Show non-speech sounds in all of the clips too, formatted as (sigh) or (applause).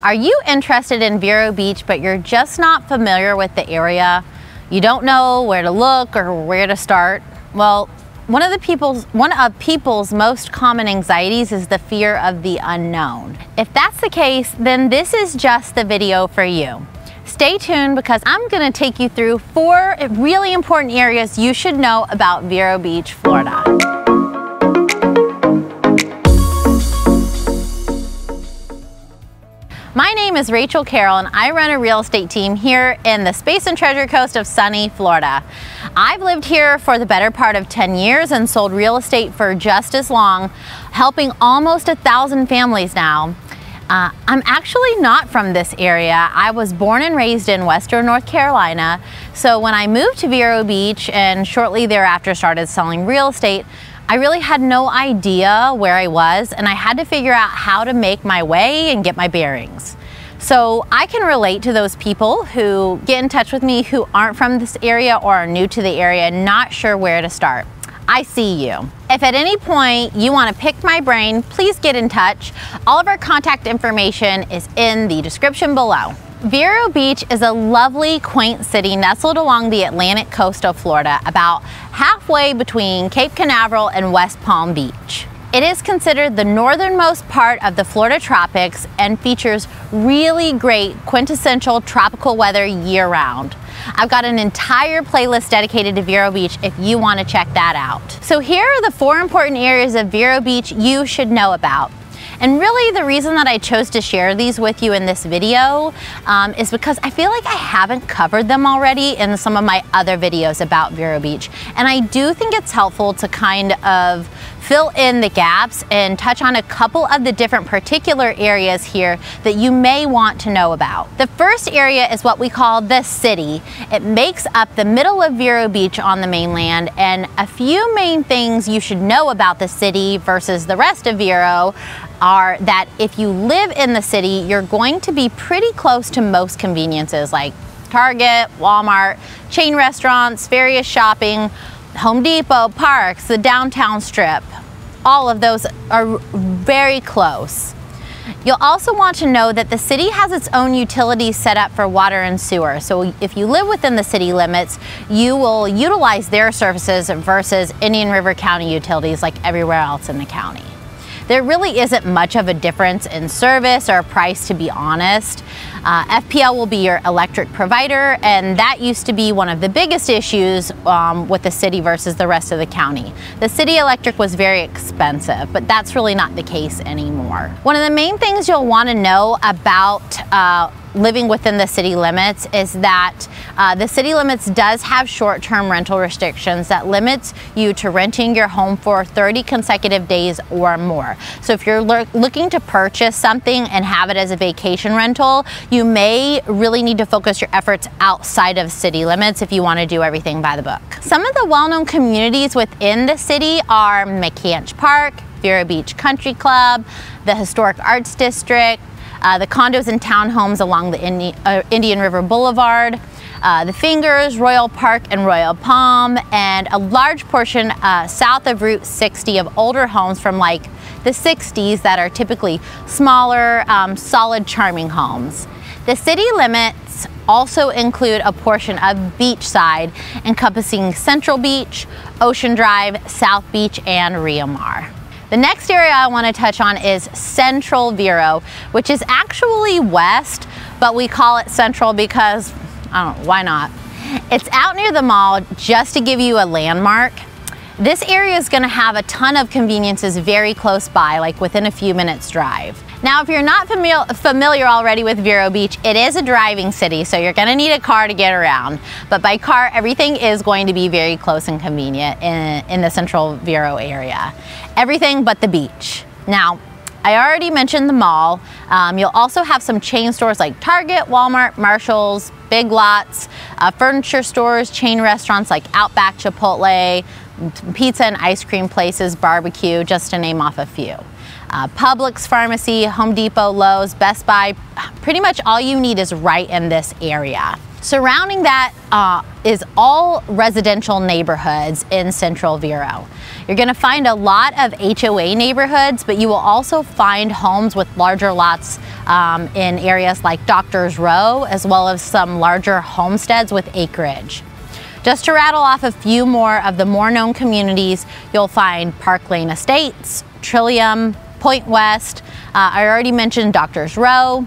Are you interested in Vero Beach, but you're just not familiar with the area? You don't know where to look or where to start? Well, one of the people's one of people's most common anxieties is the fear of the unknown. If that's the case, then this is just the video for you. Stay tuned because I'm going to take you through four really important areas you should know about Vero Beach, Florida. Is Rachael Carroll and I run a real estate team here in the Space and Treasure Coast of sunny Florida. I've lived here for the better part of 10 years and sold real estate for just as long, helping almost a thousand families now. Uh, I'm actually not from this area. I was born and raised in Western North Carolina. So when I moved to Vero Beach and shortly thereafter started selling real estate, I really had no idea where I was and I had to figure out how to make my way and get my bearings. So I can relate to those people who get in touch with me who aren't from this area or are new to the area, not sure where to start. I see you. If at any point you want to pick my brain, please get in touch. All of our contact information is in the description below. Vero Beach is a lovely, quaint city nestled along the Atlantic coast of Florida, about halfway between Cape Canaveral and West Palm Beach. It is considered the northernmost part of the Florida tropics and features really great quintessential tropical weather year round. I've got an entire playlist dedicated to Vero Beach if you want to check that out. So here are the four important areas of Vero Beach you should know about. And really the reason that I chose to share these with you in this video um, is because I feel like I haven't covered them already in some of my other videos about Vero Beach. And I do think it's helpful to kind of fill in the gaps and touch on a couple of the different particular areas here that you may want to know about. The first area is what we call the city. It makes up the middle of Vero Beach on the mainland and a few main things you should know about the city versus the rest of Vero are that if you live in the city, you're going to be pretty close to most conveniences like Target, Walmart, chain restaurants, various shopping, Home Depot, parks, the downtown strip, all of those are very close. You'll also want to know that the city has its own utilities set up for water and sewer. So if you live within the city limits, you will utilize their services versus Indian River County utilities like everywhere else in the county. There really isn't much of a difference in service or price to be honest. Uh, FPL will be your electric provider and that used to be one of the biggest issues um, with the city versus the rest of the county. The city electric was very expensive, but that's really not the case anymore. One of the main things you'll want to know about uh, living within the city limits is that uh, the city limits does have short-term rental restrictions that limits you to renting your home for 30 consecutive days or more. So if you're looking to purchase something and have it as a vacation rental, you may really need to focus your efforts outside of city limits if you want to do everything by the book. Some of the well-known communities within the city are McAnsh Park, Vero Beach Country Club, the Historic Arts District, the condos and townhomes along the Indi uh, Indian River Boulevard, uh, the Fingers, Royal Park, and Royal Palm, and a large portion uh, south of Route 60 of older homes from like the 60s that are typically smaller, um, solid, charming homes. The city limits also include a portion of beachside encompassing Central Beach, Ocean Drive, South Beach, and Riomar. The next area I want to touch on is Central Vero, which is actually west, but we call it Central because, I don't know, why not? It's out near the mall just to give you a landmark. This area is going to have a ton of conveniences very close by, like within a few minutes drive. Now, if you're not familiar, familiar already with Vero Beach, it is a driving city, so you're gonna need a car to get around. But by car, everything is going to be very close and convenient in, in the central Vero area. Everything but the beach. Now, I already mentioned the mall. Um, you'll also have some chain stores like Target, Walmart, Marshalls, Big Lots, uh, furniture stores, chain restaurants like Outback, Chipotle, pizza and ice cream places, barbecue, just to name off a few uh, Publix Pharmacy, Home Depot, Lowe's, Best Buy, pretty much all you need is right in this area. Surrounding that uh, is all residential neighborhoods in Central Vero. You're gonna find a lot of HOA neighborhoods, but you will also find homes with larger lots um, in areas like Doctors Row, as well as some larger homesteads with acreage. Just to rattle off a few more of the more known communities, you'll find Park Lane Estates, Trillium, Point West, uh, I already mentioned Doctors Row,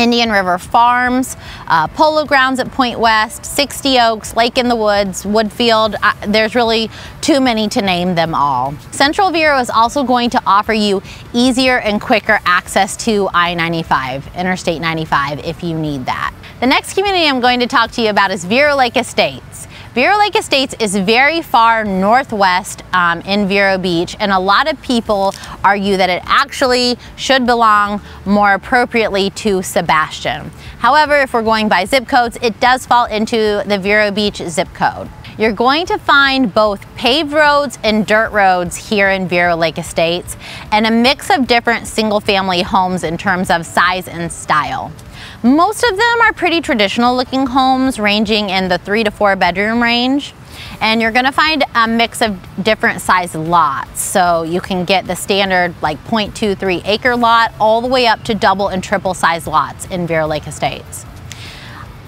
Indian River Farms, uh, Polo Grounds at Point West, 60 Oaks, Lake in the Woods, Woodfield. There's really too many to name them all. Central Vero is also going to offer you easier and quicker access to I-95, Interstate 95, if you need that. The next community I'm going to talk to you about is Vero Lake Estates. Vero Lake Estates is very far northwest um, in Vero Beach and a lot of people argue that it actually should belong more appropriately to Sebastian. However, if we're going by zip codes, it does fall into the Vero Beach zip code. You're going to find both paved roads and dirt roads here in Vero Lake Estates and a mix of different single family homes in terms of size and style. Most of them are pretty traditional looking homes ranging in the three to four bedroom range. And you're gonna find a mix of different size lots. So you can get the standard like 0.23 acre lot all the way up to double and triple size lots in Vero Lake Estates.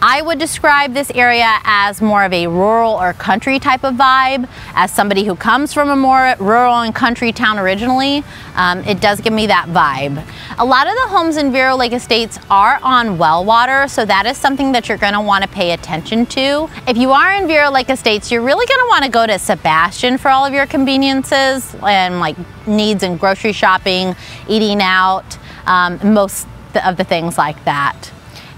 I would describe this area as more of a rural or country type of vibe. As somebody who comes from a more rural and country town originally, um, it does give me that vibe. A lot of the homes in Vero Lake Estates are on well water, so that is something that you're gonna wanna pay attention to. If you are in Vero Lake Estates, you're really gonna wanna go to Sebastian for all of your conveniences and like needs and grocery shopping, eating out, um, most of the things like that.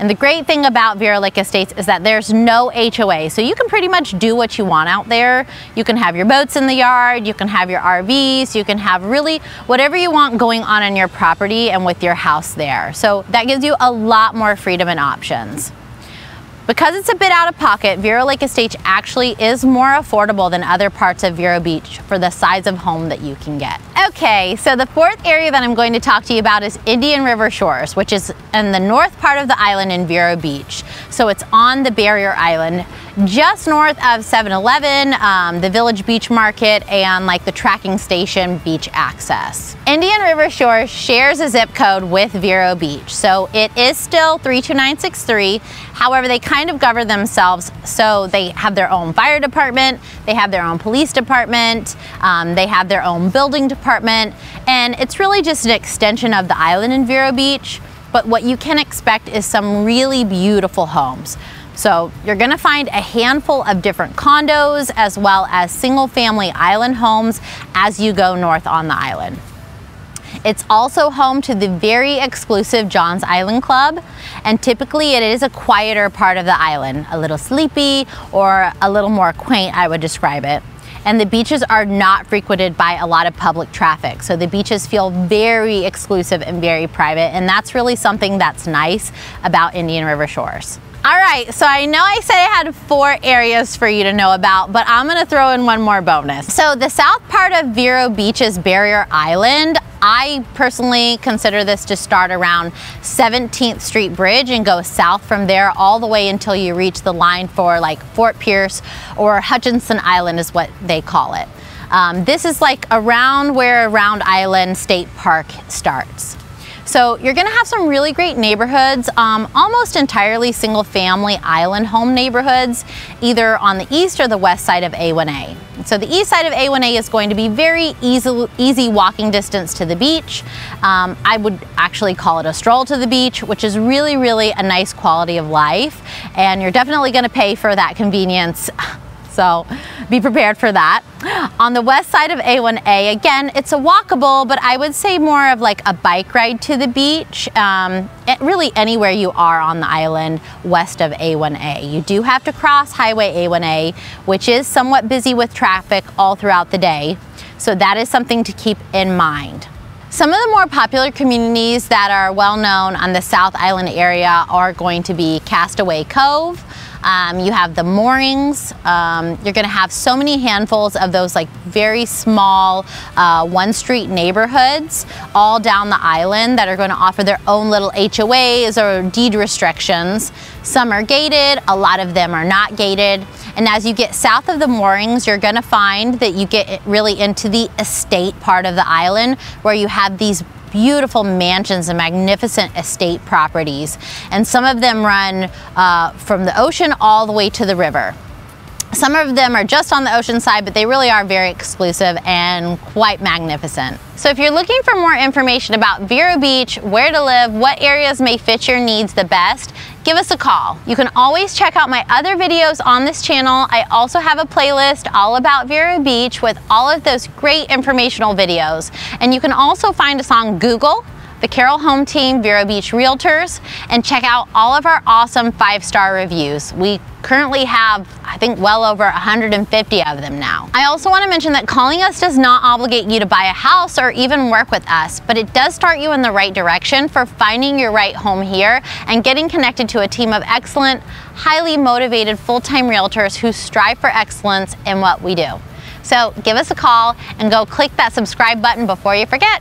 And the great thing about Vero Lake Estates is that there's no HOA, so you can pretty much do what you want out there. You can have your boats in the yard, you can have your RVs, you can have really whatever you want going on in your property and with your house there. So that gives you a lot more freedom and options. Because it's a bit out of pocket, Vero Lake Estates actually is more affordable than other parts of Vero Beach for the size of home that you can get. Okay, so the fourth area that I'm going to talk to you about is Indian River Shores, which is in the north part of the island in Vero Beach. So it's on the barrier island just north of 7-Eleven, um, the Village Beach Market, and like the tracking station beach access. Indian River Shores shares a zip code with Vero Beach, so it is still 32963. However, they kind of govern themselves, so they have their own fire department, they have their own police department, um, they have their own building department, and it's really just an extension of the island in Vero Beach. But what you can expect is some really beautiful homes. So you're gonna find a handful of different condos as well as single family island homes as you go north on the island. It's also home to the very exclusive John's Island Club, and typically it is a quieter part of the island, a little sleepy or a little more quaint, I would describe it. And the beaches are not frequented by a lot of public traffic, so the beaches feel very exclusive and very private, and that's really something that's nice about Indian River Shores. All right, so I know I said I had four areas for you to know about, but I'm gonna throw in one more bonus. So the south part of Vero Beach's Barrier Island, I personally consider this to start around 17th Street Bridge and go south from there all the way until you reach the line for like Fort Pierce or Hutchinson Island is what they call it. Um, this is like around where Round Island State Park starts. So you're gonna have some really great neighborhoods, um, almost entirely single family island home neighborhoods, either on the east or the west side of A1A. So the east side of A1A is going to be very easy, easy walking distance to the beach. Um, I would actually call it a stroll to the beach, which is really, really a nice quality of life. And you're definitely gonna pay for that convenience (laughs) so be prepared for that. On the west side of A1A, again, it's a walkable, but I would say more of like a bike ride to the beach. Um, really anywhere you are on the island west of A1A. You do have to cross Highway A1A, which is somewhat busy with traffic all throughout the day. So that is something to keep in mind. Some of the more popular communities that are well known on the South Island area are going to be Castaway Cove, Um, you have the moorings. Um, you're going to have so many handfuls of those like very small uh, one street neighborhoods all down the island that are going to offer their own little HOAs or deed restrictions. Some are gated, a lot of them are not gated. And as you get south of the moorings, you're gonna find that you get really into the estate part of the island where you have these beautiful mansions and magnificent estate properties. And some of them run uh, from the ocean all the way to the river. Some of them are just on the ocean side, but they really are very exclusive and quite magnificent. So if you're looking for more information about Vero Beach, where to live, what areas may fit your needs the best, give us a call. You can always check out my other videos on this channel. I also have a playlist all about Vero Beach with all of those great informational videos. And you can also find us on Google, the Carroll Home Team, Vero Beach Realtors, and check out all of our awesome five-star reviews. We currently have, I think, well over 150 of them now. I also want to mention that calling us does not obligate you to buy a house or even work with us, but it does start you in the right direction for finding your right home here and getting connected to a team of excellent, highly motivated full-time realtors who strive for excellence in what we do. So give us a call and go click that subscribe button before you forget.